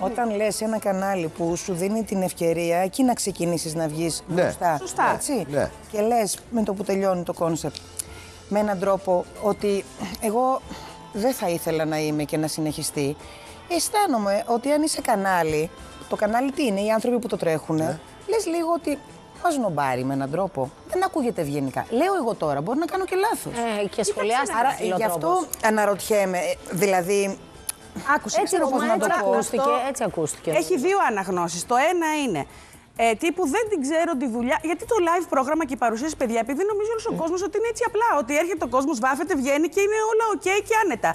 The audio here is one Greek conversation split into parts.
Όταν λες ένα κανάλι που σου δίνει την ευκαιρία εκεί να ξεκινήσεις να βγεις Ναι. μπροστά, Σωστά. έτσι, Ναι. και λες με το που τελειώνει το concept με έναν τρόπο ότι εγώ δεν θα ήθελα να είμαι και να συνεχιστεί, αισθάνομαι ότι αν είσαι κανάλι, το κανάλι τι είναι, οι άνθρωποι που το τρέχουν, Ναι. λες λίγο ότι μας σνομπάρει με έναν τρόπο. Δεν ακούγεται ευγενικά. Λέω εγώ τώρα, μπορεί να κάνω και λάθος. Ε, και σχολιάστηκε Άρα ο γι' αυτό φιλότροπος. αναρωτιέμαι, ε, δηλαδή, άκουσε, Έτσι, ξέρω πώς Ρωμά, να το έτσι πω. ακούστηκε, έτσι ακούστηκε. Έχει δύο αναγνώσεις. Το ένα είναι ε, τύπου δεν την ξέρω τη δουλειά. Γιατί το live πρόγραμμα και η παρουσίαση, παιδιά, επειδή νομίζει όλος ο κόσμος ότι είναι έτσι απλά. Ότι έρχεται ο κόσμος, βάφεται, βγαίνει και είναι όλα οκ και άνετα.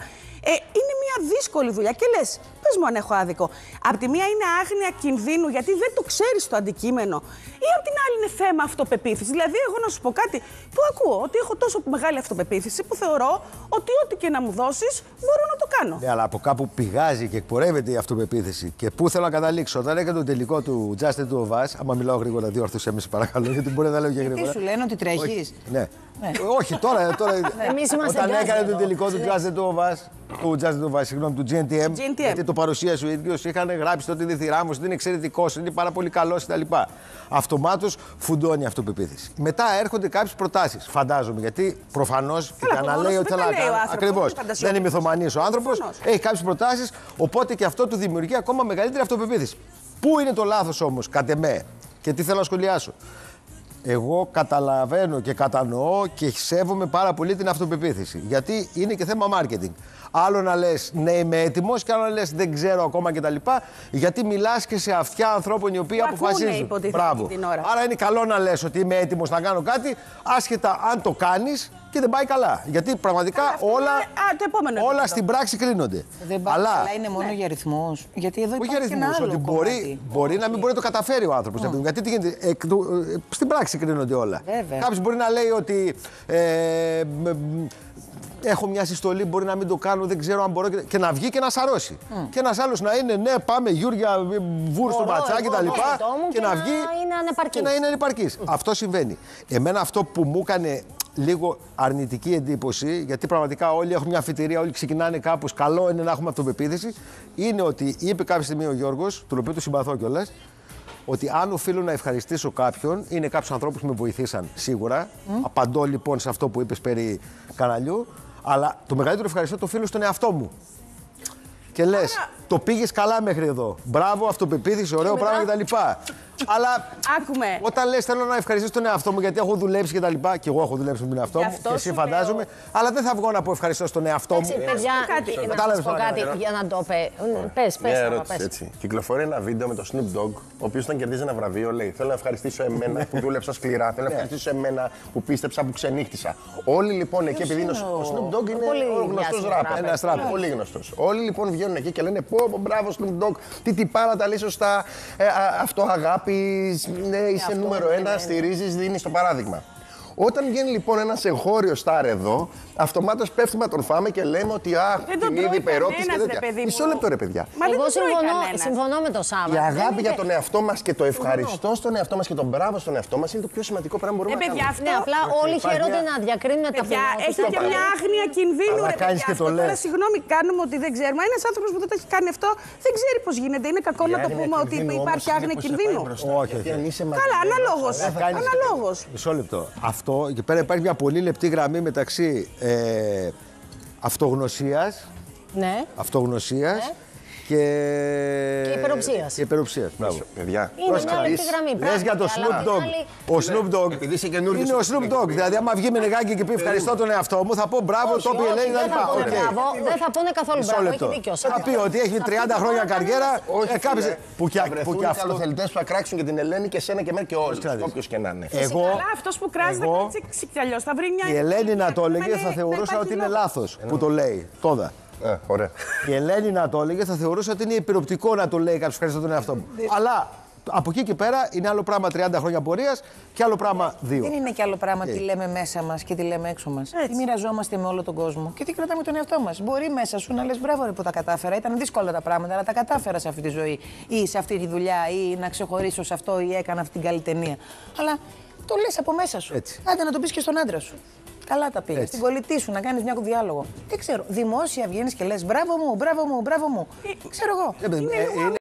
Ε, είναι μια δύσκολη δουλειά και λες, πες μου αν έχω άδικο. Απ' τη μία είναι άγνοια κινδύνου γιατί δεν το ξέρεις το αντικείμενο. Ή απ' την άλλη είναι θέμα αυτοπεποίθησης. Δηλαδή, εγώ να σου πω κάτι που ακούω, ότι έχω τόσο μεγάλη αυτοπεποίθηση που θεωρώ ότι ό,τι και να μου δώσεις μπορώ να το κάνω. Ναι, αλλά από κάπου πηγάζει και εκπορεύεται η αυτοπεποίθηση. Και πού θέλω να καταλήξω. Όταν έκανε το τελικό του Justin του Οβά, άμα μιλάω γρήγορα, διόρθωσε με, σε παρακαλώ, γιατί μπορεί να λέω και Τι γρήγορα. σου λένε ότι τρέχεις; Ναι. Όχι, τώρα. τώρα Εμείς είμαστε Όταν γκάζι έκανε το εδώ. τελικό του Justin του Οβά, του Justin του Οβά, συγγνώμη, του GNTM, GNTM. γιατί το παρουσίασε ο ίδιος, είχαν γράψει ότι είναι θηράμο, ότι είναι εξαιρετικός, είναι πάρα πολύ καλός κτλ. Αυτομάτως φουντώνει η αυτοπεποίθηση. Μετά έρχονται κάποιες προτάσεις, φαντάζομαι, γιατί προφανώς και Καλά, να από λέει μόνος ότι του θέλει δεν να τα λέει ο κάνει. άνθρωπος, Ακριβώς. δεν είναι φαντασιώδης. Δεν είναι μυθομανής ο άνθρωπος, Προφανώς. έχει κάποιες προτάσεις, οπότε και αυτό του δημιουργεί ακόμα μεγαλύτερη αυτοπεποίθηση. Πού είναι το λάθος όμως, κατ' εμέ, και τι θέλω να σχολιάσω; Εγώ καταλαβαίνω και κατανοώ και σέβομαι πάρα πολύ την αυτοπεποίθηση. Γιατί είναι και θέμα marketing. Άλλο να λες ναι, είμαι έτοιμος και άλλο να λες δεν ξέρω ακόμα κτλ. Γιατί μιλάς και σε αυτιά ανθρώπων οι οποίοι Που ακούνε, αποφασίζουν. υποτίθεται, Μπράβο. εκείνη την ώρα. Άρα είναι καλό να λες ότι είμαι έτοιμος να κάνω κάτι, άσχετα αν το κάνεις και δεν πάει καλά. Γιατί πραγματικά αυτό όλα, είναι, α, το επόμενο όλα επίπεδο. στην πράξη κρίνονται. Δεν πάει Αλλά καλά, είναι μόνο για αριθμούς. Γιατί εδώ όχι υπάρχει και ένα αριθμούς, άλλο ότι κομμάτι. μπορεί, μπορεί να μην μπορεί να το καταφέρει ο άνθρωπος. Γιατί τι γίνεται, εκ του- ε, στην πράξη κρίνονται όλα. Βέβαια. Κάποιος μπορεί να λέει ότι. Ε, μ, μ, Έχω μια συστολή, μπορεί να μην το κάνω, δεν ξέρω αν μπορώ. Και, και να βγει και να σαρώσει. Και ένας άλλος να είναι, ναι, πάμε Γιούρια, βούρ στο Μπορώ μπατσάκι εγώ κτλ. το σκεπτό μου Και, και να να βγει. είναι ανεπαρκής. Και να είναι ανεπαρκής. Αυτό συμβαίνει. Εμένα αυτό που μου έκανε λίγο αρνητική εντύπωση, γιατί πραγματικά όλοι έχουν μια αφιτηρία, όλοι ξεκινάνε κάπως, καλό είναι να έχουμε αυτοπεποίθηση, είναι ότι είπε κάποια στιγμή ο Γιώργος, τον οποίο του συμπαθώ κιόλας, ότι αν οφείλω να ευχαριστήσω κάποιον, είναι κάποιους ανθρώπους που με βοηθήσαν σίγουρα. Απαντώ λοιπόν σε αυτό που είπες περί καναλιού. Αλλά το μεγαλύτερο ευχαριστώ το οφείλω στον εαυτό μου. Και λες, το πήγες καλά μέχρι εδώ. Μπράβο, αυτοπεποίθηση, ωραίο μετά; πράγμα κτλ. Αλλά Άκουμε. όταν λες, θέλω να ευχαριστήσω τον εαυτό μου γιατί έχω δουλέψει και τα λοιπά. Και εγώ έχω δουλέψει με τον εαυτό Γι' μου. αυτό Και εσύ σου φαντάζομαι. λέω. Αλλά δεν θα βγω να πω ευχαριστώ στον εαυτό μου. Έτσι, παιδιά, κάτι. να Κατάλαβες σας πω τώρα, κάτι ναι. για να το πει. Πες, Μια πες, Σάβα, ερώτηση πες. έτσι. Κυκλοφορεί ένα βίντεο με τον Snoop Dogg, ο οποίος όταν κερδίζει ένα βραβείο λέει: Θέλω να ευχαριστήσω εμένα που δούλεψα σκληρά. Θέλω να ευχαριστήσω εμένα που πίστεψα, που ξενύχτησα. Όλοι λοιπόν εκεί, επειδή είναι ο, ο Snoop Dogg είναι Πολύ ο γνωστός διάσημος ράπερ. ράπερ. Ένας ράπερ. Πολύ γνωστός. Όλοι λοιπόν βγαίνουν εκεί και λένε: Πω, πω, μπράβο Snoop Dogg, τι τυπάρα τα λέει σωστά. Ε, α, αυτό αγάπης, ναι, είσαι αυτό, νούμερο ναι, ένα, ναι. στηρίζεις, δίνεις το παράδειγμα. Όταν βγαίνει λοιπόν ένας εγχώριος στάρ εδώ, αυτομάτως πέφτουμε να τον φάμε και λέμε ότι αχ, Δεν τον την τρώει είδη υπερόπτηση και κανένας, ρε τέτοια. παιδί μου. Μισό λεπτό ρε παιδιά. Μα δεν Εγώ το τρώει συμφωνώ, κανένας. συμφωνώ με τον Σάβα. Η Δεν αγάπη είναι- για τον εαυτό μας και το ευχαριστώ στον εαυτό μας και τον μπράβο στον εαυτό μας είναι το πιο σημαντικό πράγμα που μπορούμε Ε, να παιδιά, κάνουμε. αυτό. Ναι, απλά όλοι υπάρχει χαίρονται μια- να διακρίνουν τα Παιδιά, παιδιά. έχει και μια άγνοια κινδύνου. Αλλά ρε κάνεις παιδιά, και το αυτό. Τώρα, λες. συγγνώμη, κάνουμε ότι δεν ξέρουμε. Ένας άνθρωπος που δεν το έχει κάνει αυτό δεν ξέρει πώς γίνεται. Είναι κακό να το πούμε ότι υπάρχει άγνοια κινδύνου. Όχι, όχι. Αν είσαι Καλά, μαζεμένος, αναλόγως. θα κάνεις- Αναλόγως. Μισό λεπτό. Αυτό εκεί πέρα υπάρχει μια πολύ λεπτή γραμμή μεταξύ ε, αυτογνωσίας, Ναι. αυτογνωσίας Ναι. Και... Και υπεροψίας. Και υπεροψίας, μπράβο. Παιδιά, Είναι μια λεπτή γραμμή. Λες για το πράγματι, αλλά Snoop απ' την Dogg. άλλη- Ο Snoop Dogg επειδή είσαι καινούργιος είναι ο στο Snoop Dogg. Δηλαδή, άμα βγει με νεγάκι και πει ευχαριστώ τον εαυτό μου, θα πω μπράβο, Όχι, το πει η όχι, Ελένη. δεν θα πούνε Οκ. μπράβο, δεν θα πούνε καθόλου Μισό μπράβο. λεπτό. Έχει δίκιο. Θα πει ότι έχει 30 χρόνια καριέρα. όχι, ε, κάποιες- φίλε, Που και θα που βρεθούν και αυτό. καλοθελητές που θα κράξουν και την Ελένη και σένα και εμένα και όλους, ξέρεις. όποιος και να είναι. Εγώ, Αλλά αυτός που κράζει εγώ- δεν έτσι κι αλλιώς. Θα βρει μια. η Ελένη να το έλεγε Ναι, θα ναι, θεωρούσα υπάρχει ότι είναι λόγος. λάθος που το λέει. Τόδα. Ε, ωραία. Η Ελένη να το έλεγε θα θεωρούσα ότι είναι υπεροπτικό να το λέει κάποιος ευχαριστώ τον εαυτό μου. Αλλά από εκεί και πέρα είναι άλλο πράγμα 30 χρόνια πορείας και άλλο πράγμα 2. Δεν είναι κι άλλο πράγμα τι λέμε μέσα μας και τι λέμε έξω μας. Τι μοιραζόμαστε με όλο τον κόσμο και τι κρατάμε τον εαυτό μας. Μπορεί μέσα σου να λες μπράβο ρε που τα κατάφερα. Ήταν δύσκολα τα πράγματα, αλλά τα κατάφερα σε αυτή τη ζωή ή σε αυτή τη δουλειά ή να ξεχωρίσω σε αυτό ή έκανα αυτή την καλή ταινία. Αλλά το λες από μέσα σου. Έτσι. Άντε να το πεις και στον άντρα σου. Καλά τα πήγες. Στην κολλητή σου να κάνεις μια διάλογο. Δεν ξέρω. Δημόσια βγαίνεις και λες μπράβο μου, μπράβο μου, μπράβο μου. Ξέρω εγώ. Ε, παιδί, Είναι ε, λίγο είναι-